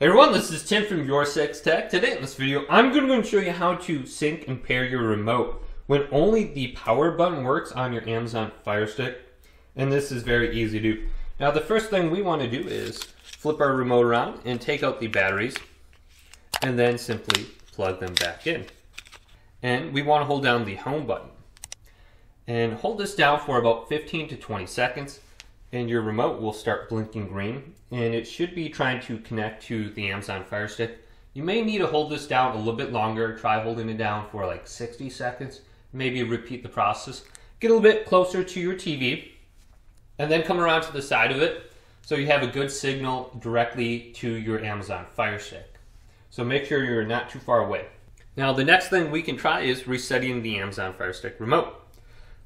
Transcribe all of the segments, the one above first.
Hey everyone, this is Tim from Your Six Tech. Today in this video, I'm going to show you how to sync and pair your remote when only the power button works on your Amazon Fire Stick. And this is very easy to do. Now the first thing we want to do is flip our remote around and take out the batteries and then simply plug them back in. And we want to hold down the home button. And hold this down for about 15 to 20 seconds and your remote will start blinking green and it should be trying to connect to the Amazon Fire Stick. You may need to hold this down a little bit longer. Try holding it down for like 60 seconds. Maybe repeat the process. Get a little bit closer to your TV and then come around to the side of it so you have a good signal directly to your Amazon Fire Stick. So make sure you're not too far away. Now the next thing we can try is resetting the Amazon Fire Stick remote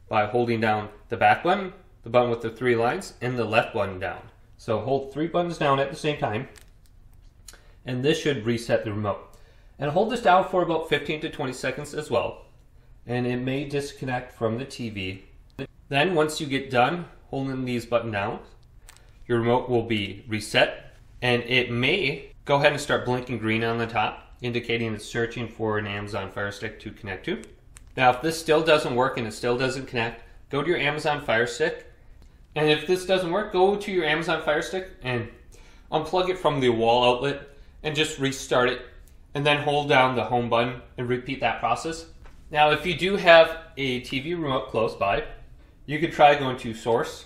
by holding down the back button the button with the three lines, and the left button down. So hold three buttons down at the same time, and this should reset the remote. And hold this down for about 15 to 20 seconds as well, and it may disconnect from the TV. Then once you get done holding these buttons down, your remote will be reset, and it may go ahead and start blinking green on the top, indicating it's searching for an Amazon Fire Stick to connect to. Now if this still doesn't work and it still doesn't connect, go to your Amazon Fire Stick and if this doesn't work, go to your Amazon Fire Stick and unplug it from the wall outlet and just restart it. And then hold down the home button and repeat that process. Now, if you do have a TV remote close by, you could try going to Source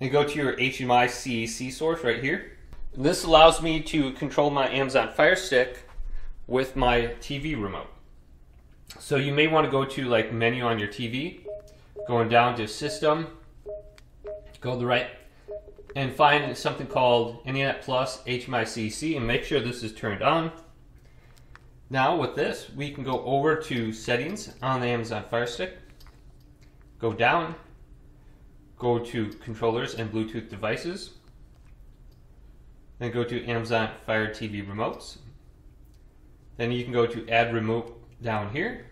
and go to your HDMI CEC source right here. And this allows me to control my Amazon Fire Stick with my TV remote. So you may want to go to like menu on your TV, going down to System, go to the right and find something called Anynet Plus HDMI and make sure this is turned on. Now with this, we can go over to settings on the Amazon Fire Stick, go down, go to controllers and Bluetooth devices, then go to Amazon Fire TV remotes. Then you can go to add remote down here,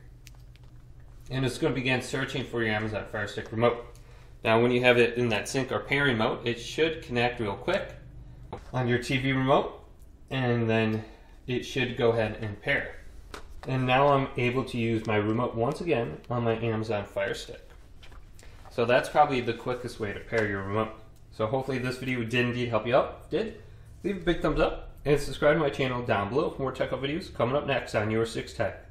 and it's going to begin searching for your Amazon Fire Stick remote. Now when you have it in that sync or pairing mode, it should connect real quick on your TV remote and then it should go ahead and pair. And now I'm able to use my remote once again on my Amazon Fire Stick. So that's probably the quickest way to pair your remote. So hopefully this video did indeed help you out. Did, leave a big thumbs up and subscribe to my channel down below for more tech videos coming up next on Your 6 Tech.